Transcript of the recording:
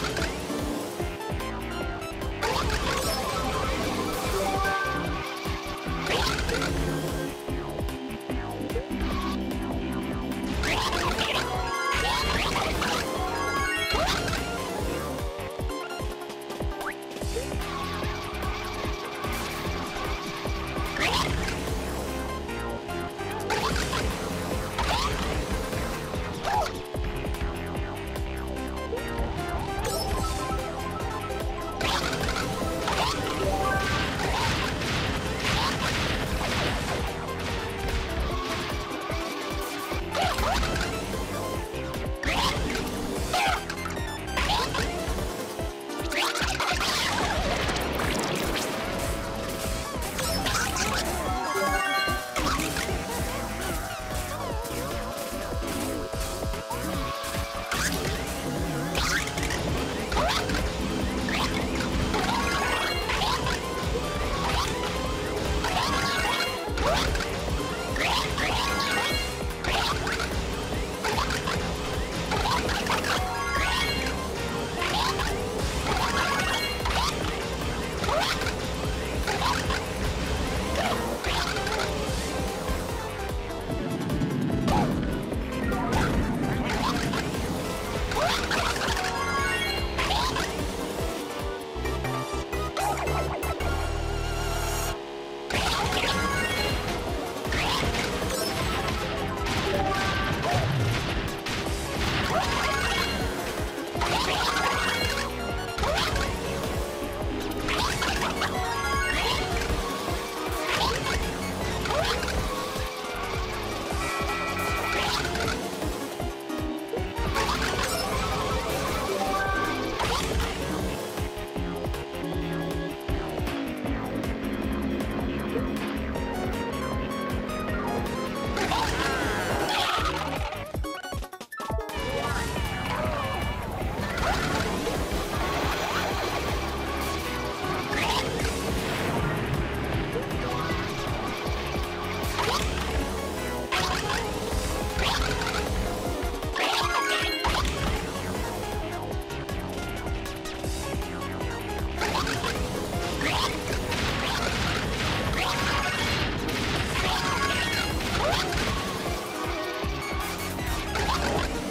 you Go!